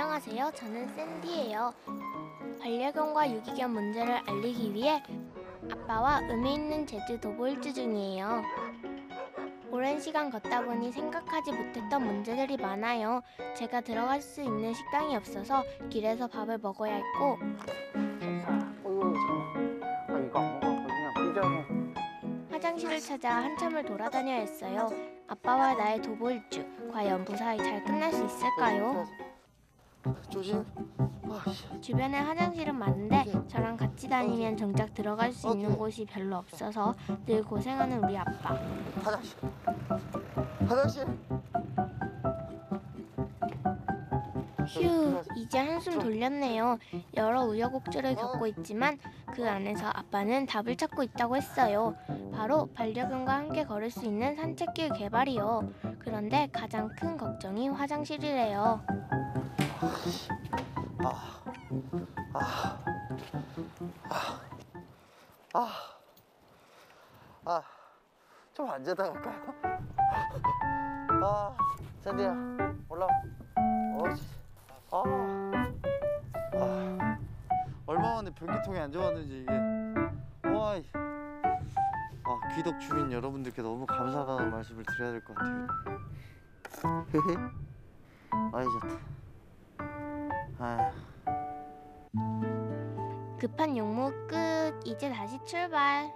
안녕하세요. 저는 샌디예요. 반려견과 유기견 문제를 알리기 위해 아빠와 의미 있는 제주 도 보 일주 중이에요. 오랜 시간 걷다 보니 생각하지 못했던 문제들이 많아요. 제가 들어갈 수 있는 식당이 없어서 길에서 밥을 먹어야 했고 화장실을 찾아 한참을 돌아다녀야 했어요. 아빠와 나의 도보 일주 과연 무사히 잘 끝날 수 있을까요? 조심 아씨 주변에 화장실은 많은데 저랑 같이 다니면 정작 들어갈 수 있는 곳이 별로 없어서 늘 고생하는 우리 아빠. 화장실 화장실 휴, 이제 한숨 돌렸네요. 여러 우여곡절을 겪고 있지만 그 안에서 아빠는 답을 찾고 있다고 했어요. 바로 반려견과 함께 걸을 수 있는 산책길 개발이요. 그런데 가장 큰 걱정이 화장실이래요. 아 좀 앉아다 갈까요? 아 샌디야 올라와. 어지 아, 아. 얼마 만에 변기통에 앉아왔는지 이게. 와이. 아 귀덕 주민 여러분들께 너무 감사하다는 말씀을 드려야 될 것 같아요. 아이 좋다 아 급한 용무 끝. 이제 다시 출발.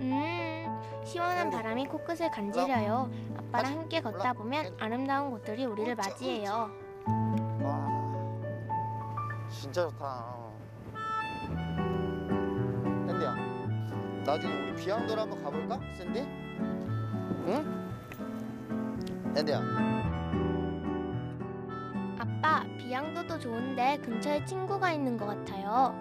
음, 시원한 바람이 코끝을 간지려요. 아빠랑 함께 걷다 보면 아름다운 곳들이 우리를 맞이해요. 와 진짜 좋다 샌디야 나중에 우리 비양도를 한번 가볼까? 샌디? 응? 샌디야 아빠, 비양도도 좋은데 근처에 친구가 있는 것 같아요.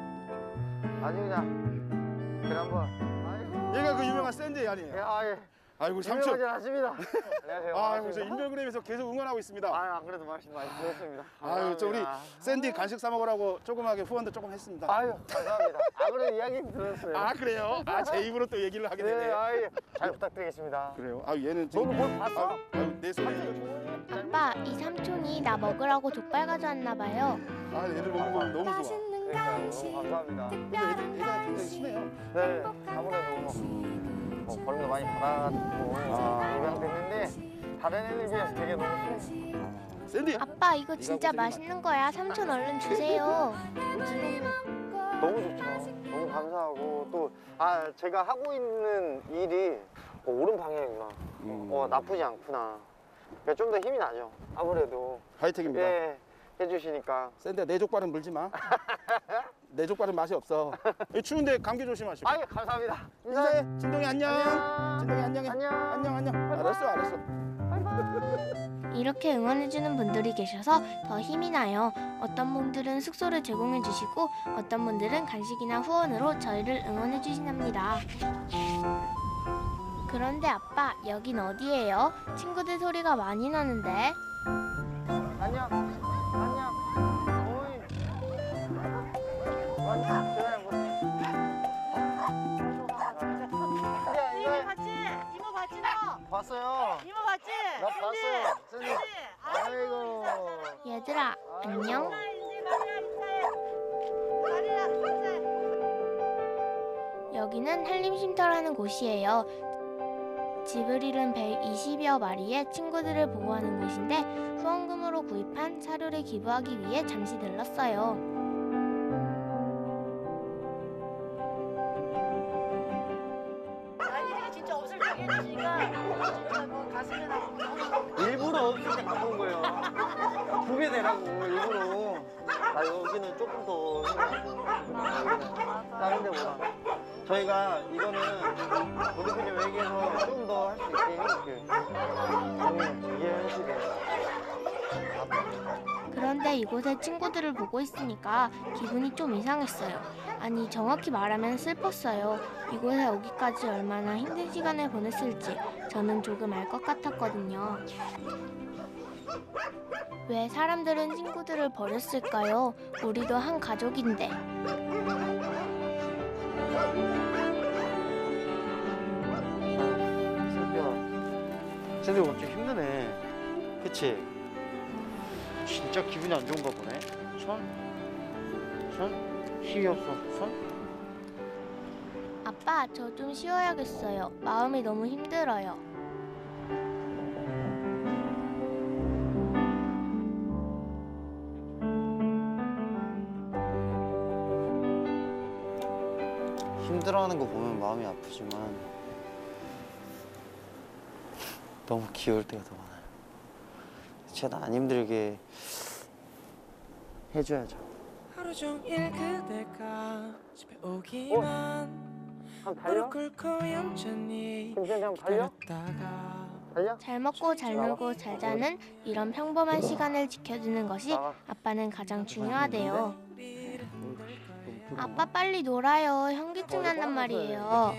아니 그냥 그래 한번 아이고 얘가 그 유명한 샌디 아니에요? 아, 예. 아이고 삼촌. 유명하지 않습니다 안녕하세요 아이고 저 인별그램에서 계속 응원하고 있습니다. 아 안 그래도 말씀 많이 들었습니다 아유 저 우리. 샌디 간식 사 먹으라고 조그맣게 후원도 조금 했습니다. 아유 감사합니다 아 그래도 이야기 들었어요 아 그래요? 아 제 입으로 또 얘기를 하게 네 되네. 아이 잘 부탁드리겠습니다 그래요? 아 얘는 너는 뭘 봤어? 아, 아유, 내 소리. 아빠, 이 삼촌이 나 먹으라고 족발 가져왔나 봐요. 아 얘들 먹는 거 너무 좋아. 그러니까요 너무 감사합니다 근데 애들 애가 굉장히 심해요. 네 아무래도 뭐 벌도 많이 받았고 아. 입양됐는데 다른 애들 비해서 되게 너무 심해 샌디. 아빠, 이거 진짜 맛있는 거야. 삼촌 얼른 주세요. 너무 좋죠. 너무 감사하고 또 아 제가 하고 있는 일이 어, 옳은 방향이구나. 음. 어 나쁘지 않구나. 그러니까 좀더 힘이 나죠. 아무래도 하이텍입니다. 예 해주시니까. 샌디야 내 족발은 물지 마. 내 족발은 맛이 없어. 이 추운데 감기 조심하시고. 아유 감사합니다. 인사해. 진동이 안녕. 안녕. 진동이 안녕해. 안녕. 안녕 안녕. 알았어 알았어. 이렇게 응원해주는 분들이 계셔서 더 힘이 나요. 어떤 분들은 숙소를 제공해주시고 어떤 분들은 간식이나 후원으로 저희를 응원해주신답니다. 그런데 아빠, 여긴 어디예요? 친구들 소리가 많이 나는데. 안녕. 안녕. 어이. 안녕. 전화해 보세요. 야 이모 이거 봤지? 이모 봤지 너? 봤어요. 이모 봤지? 나 봤어요. 샌디. 아이고. 얘들아, 안녕. 여기는 한림쉼터라는 곳이에요. 집을 잃은 120여 마리의 친구들을 보호하는 곳인데 후원금으로 구입한 사료를 기부하기 위해 잠시 들렀어요. 뭐 일부러 없을 때 갖고 온 거예요. 두배 내라고 일부러. 아 여기는 조금 더 힘들고 다른 데보다. 저희가 이거는 그냥 외계에서 좀 더 할 수 있게 해줄게요. 형님 이해해주세요. 그런데 이곳에 친구들을 보고 있으니까 기분이 좀 이상했어요. 아니 정확히 말하면 슬펐어요. 이곳에 오기까지 얼마나 힘든 시간을 보냈을지 저는 조금 알 것 같았거든요. 왜 사람들은 친구들을 버렸을까요? 우리도 한 가족인데. 샌디 오늘 좀 힘드네. 그치? 진짜 기분이 안 좋은가 보네. 손? 손? 힘이 없어. 손? 아빠, 저 좀 쉬어야겠어요. 마음이 너무 힘들어요. 힘들어하는 거 보면 마음이 아프지만 너무 귀여울 때가 더 많아요. 제가 안 힘들게 해줘야죠. 하루 종일 그대가 집에 오기만 한 무릎 꿇고 얌전히 김선장 기다렸다가 달려? 잘 먹고 잘 놀고 잘 자는 이런 평범한 시간을 지켜주는 것이. 아빠는 가장 중요하대요. 아빠 빨리 놀아요. 현기증 난단 말이에요.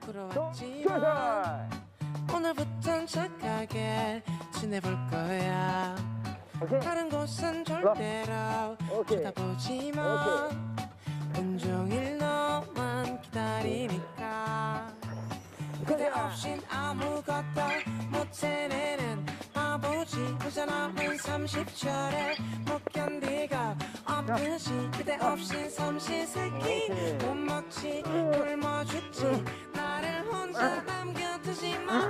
부러웠지만 오늘부턴 착하게 지내볼 거야. 다른 곳은 절대로 쳐다보지만 온종일 너만 기다리니까. 그대 없인 아무것도 못 해내는 아버지. 그저 남은 30초를 못 견디고 아프지 그대 없인 삼시세끼 못 먹지 굶어 죽지 나를 혼자 남겨두지 마.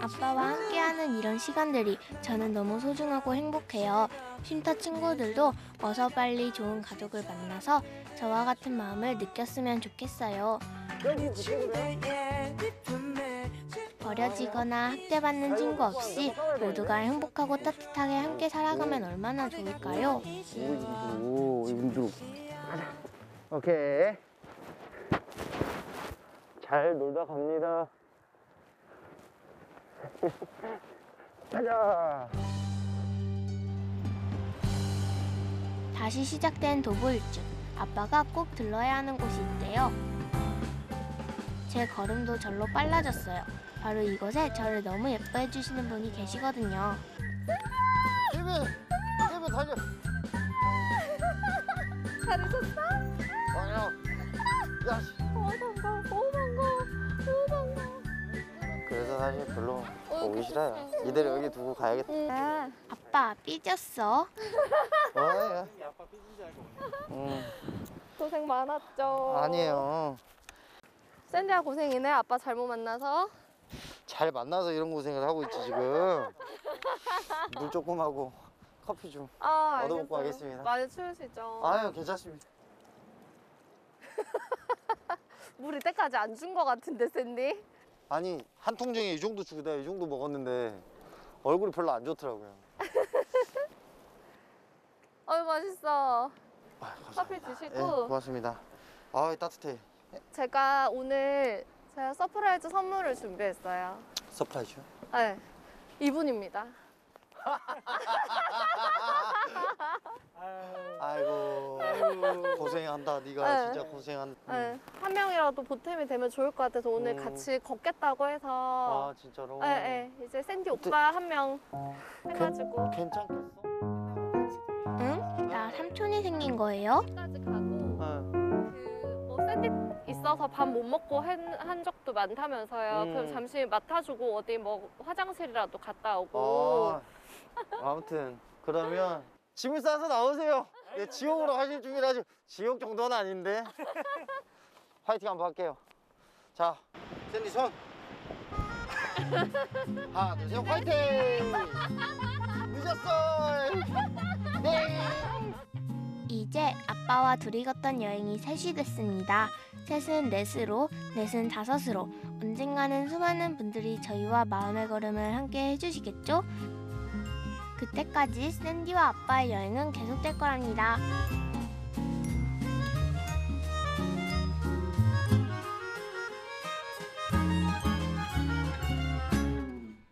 아빠와 함께하는 이런 시간들이 저는 너무 소중하고 행복해요. 쉼터 친구들도 어서 빨리 좋은 가족을 만나서 저와 같은 마음을 느꼈으면 좋겠어요. 네 품에 버려지거나 학대받는 친구 없이 모두가 행복하고 따뜻하게 함께 살아가면 얼마나 좋을까요? 오, 이분들. 오케이. 잘 놀다 갑니다. 가자. 다시 시작된 도보일주. 아빠가 꼭 들러야 하는 곳이 있대요. 제 걸음도 절로 빨라졌어요. 바로 이곳에 저를 너무 예뻐해 주시는 분이 계시거든요. 일빈일빈 달려. 잘 있었어? 아니야. 야, 씨. 어 반가워. 어 반가워. 어 반가워. 그래서 사실 별로 오기 싫어요. 이대로 여기 두고 가야겠다. 아, 아빠 삐졌어? 어, 야. 음, 고생 많았죠. 아니에요. 샌디야 고생이네. 아빠 잘못 만나서. 잘 만나서 이런 고생을 하고 있지 지금. 물 조금 하고 커피 좀. 아, 얻어먹고. 가겠습니다. 많이 추우시죠? 아유 괜찮습니다. 물 이때까지 안 준 거 같은데 샌디? 아니 한 통장에 이 정도 주고 내가 이 정도 먹었는데 얼굴이 별로 안 좋더라고요. 어이 맛있어. 아, 커피 감사합니다. 드시고. 예, 고맙습니다. 아 따뜻해. 제가 오늘 제가 surprise 선물을 준비했어요. surprise요? 네, 이분입니다. 아이고 고생한다. 네가 네. 진짜 고생한다. 네, 한 명이라도 보탬이 되면 좋을 것 같아서 오늘 음. 같이 걷겠다고 해서. 아 진짜로? 네, 네, 이제 샌디 오빠 한 명 해가지고 괜찮겠어? 응? 나 삼촌이 생긴 거예요? 까지 가고 샌디 있어서 밥 못 먹고 한, 한 적도 많다면서요. 음. 그럼 잠시 맡아주고 어디 뭐 화장실이라도 갔다 오고. 아, 아무튼 그러면 짐을 싸서 나오세요. 예, 지옥으로 가실 중이라 지 지옥 정도는 아닌데. 화이팅 한번 할게요. 자, 샌디 손. 하나, 둘, 셋, 화이팅! 늦었어. 네. 이제 아빠와 둘이 걷던 여행이 셋이 됐습니다. 셋은 넷으로, 넷은 다섯으로 언젠가는 수많은 분들이 저희와 마음의 걸음을 함께 해주시겠죠? 그때까지 샌디와 아빠의 여행은 계속될 거랍니다.